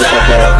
What's up, y'all?